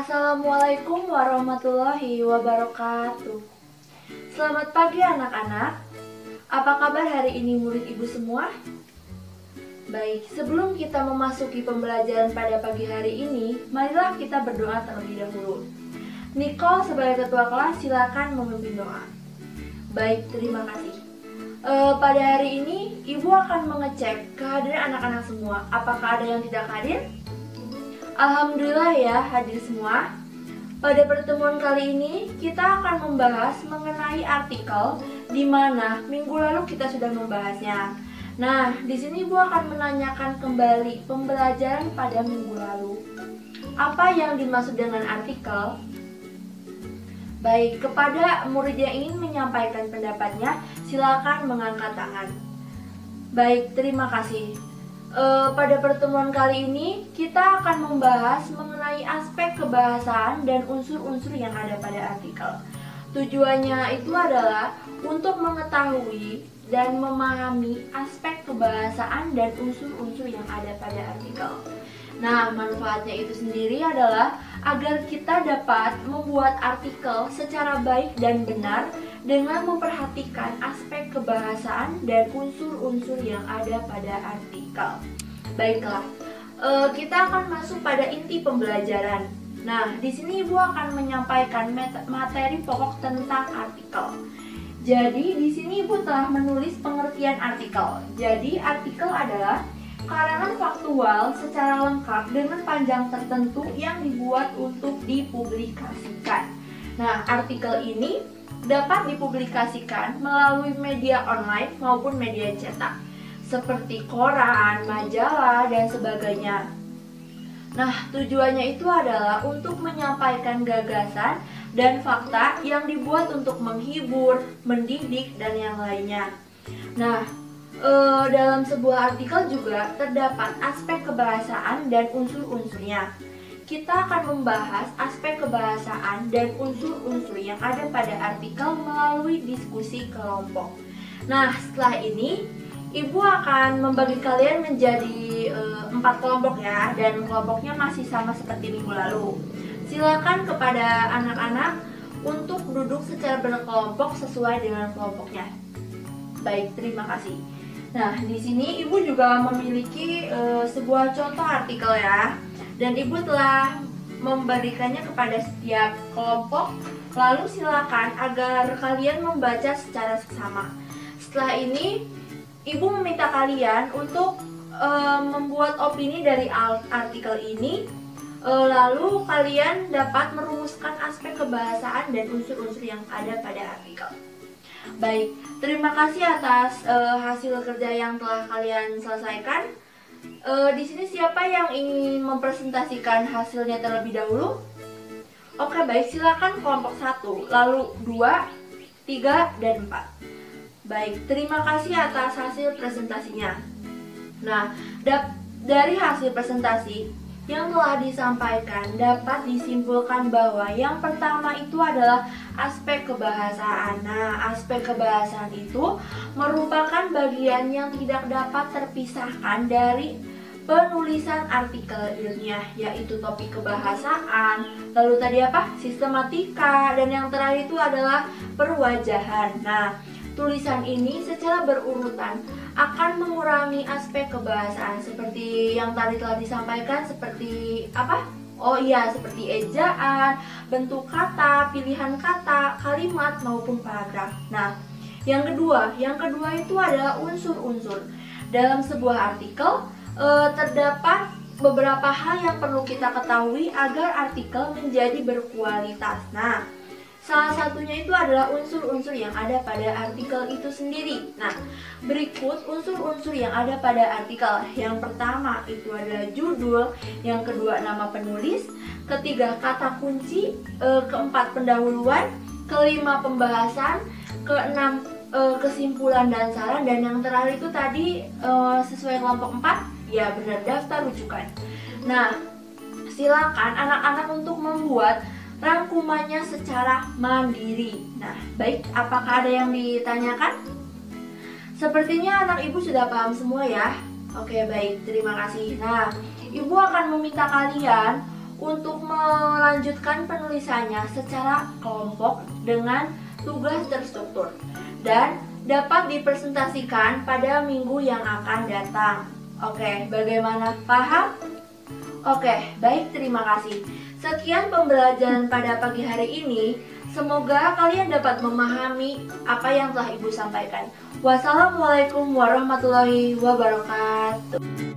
Assalamualaikum warahmatullahi wabarakatuh. Selamat pagi anak-anak. Apa kabar hari ini murid ibu semua? Baik, sebelum kita memasuki pembelajaran pada pagi hari ini, marilah kita berdoa terlebih dahulu. Niko sebagai ketua kelas silakan memimpin doa. Baik, terima kasih. E, pada hari ini, ibu akan mengecek kehadiran anak-anak semua. Apakah ada yang tidak hadir? Alhamdulillah ya hadir semua. Pada pertemuan kali ini kita akan membahas mengenai artikel di mana minggu lalu kita sudah membahasnya. Nah, di sini Bu akan menanyakan kembali pembelajaran pada minggu lalu. Apa yang dimaksud dengan artikel? Baik, kepada murid yang ingin menyampaikan pendapatnya, silakan mengangkat tangan. Baik, terima kasih uh, pada pertemuan kali ini kita akan membahas mengenai aspek kebahasaan dan unsur-unsur yang ada pada artikel. Tujuannya itu adalah untuk mengetahui dan memahami aspek kebahasaan dan unsur-unsur yang ada pada artikel. Nah, manfaatnya itu sendiri adalah agar kita dapat membuat artikel secara baik dan benar dengan memperhatikan aspek kebahasaan dan unsur-unsur yang ada pada artikel. Baiklah, eh, kita akan masuk pada inti pembelajaran. Nah, di sini Ibu akan menyampaikan materi pokok tentang artikel. Jadi, di sini Ibu telah menulis pengertian artikel. Jadi, artikel adalah karangan faktual secara lengkap dengan panjang tertentu yang dibuat untuk dipublikasikan. Nah, artikel ini dapat dipublikasikan melalui media online maupun media cetak, seperti koran, majalah, dan sebagainya. Nah, tujuannya itu adalah untuk menyampaikan gagasan dan fakta yang dibuat untuk menghibur, mendidik, dan yang lainnya. Nah, uh, dalam sebuah artikel juga terdapat aspek kebahasaan dan unsur-unsurnya. Kita akan membahas aspek kebahasaan dan unsur-unsur yang ada pada artikel melalui diskusi kelompok. Nah, setelah ini Ibu akan membagi kalian menjadi uh, empat kelompok ya, dan kelompoknya masih sama seperti minggu lalu. Silakan kepada anak-anak untuk duduk secara berkelompok sesuai dengan kelompoknya. Baik, terima kasih. Nah, di sini Ibu juga memiliki uh, sebuah contoh artikel ya. Dan Ibu telah memberikannya kepada setiap kelompok. Lalu silakan agar kalian membaca secara seksama. Setelah ini, Ibu meminta kalian untuk uh, membuat opini dari artikel ini. Uh, lalu kalian dapat merumuskan aspek kebahasaan dan unsur-unsur yang ada pada artikel. Baik, terima kasih atas uh, hasil kerja yang telah kalian selesaikan. Uh, di sini siapa yang ingin mempresentasikan hasilnya terlebih dahulu? Oke, baik, silakan kelompok 1, lalu 2, 3, dan 4. Baik, terima kasih atas hasil presentasinya. Nah, dari hasil presentasi, yang telah disampaikan dapat disimpulkan bahwa yang pertama itu adalah aspek kebahasaan. Nah, aspek kebahasaan itu merupakan bagian yang tidak dapat terpisahkan dari penulisan artikel ilmiah yaitu topik kebahasaan lalu tadi apa sistematika dan yang terakhir itu adalah perwajahan nah tulisan ini secara berurutan akan mengurangi aspek kebahasaan seperti yang tadi telah disampaikan seperti apa? Oh iya, seperti ejaan, bentuk kata, pilihan kata, kalimat maupun paragraf. Nah, yang kedua, yang kedua itu adalah unsur-unsur. Dalam sebuah artikel eh, terdapat beberapa hal yang perlu kita ketahui agar artikel menjadi berkualitas. Nah, Salah satunya itu adalah unsur-unsur yang ada pada artikel itu sendiri. Nah, berikut unsur-unsur yang ada pada artikel. Yang pertama itu adalah judul, yang kedua nama penulis, ketiga kata kunci, e, keempat pendahuluan, kelima pembahasan, keenam e, kesimpulan dan saran, dan yang terakhir itu tadi e, sesuai kelompok 4, ya benar daftar rujukan. Nah, silakan anak-anak untuk membuat rangkumannya secara mandiri. Nah, baik, apakah ada yang ditanyakan? Sepertinya anak ibu sudah paham semua ya. Oke, baik, terima kasih. Nah, ibu akan meminta kalian untuk melanjutkan penulisannya secara kelompok dengan tugas terstruktur dan dapat dipresentasikan pada minggu yang akan datang. Oke, bagaimana? Paham? Oke, baik terima kasih. Sekian pembelajaran pada pagi hari ini. Semoga kalian dapat memahami apa yang telah Ibu sampaikan. Wassalamualaikum warahmatullahi wabarakatuh.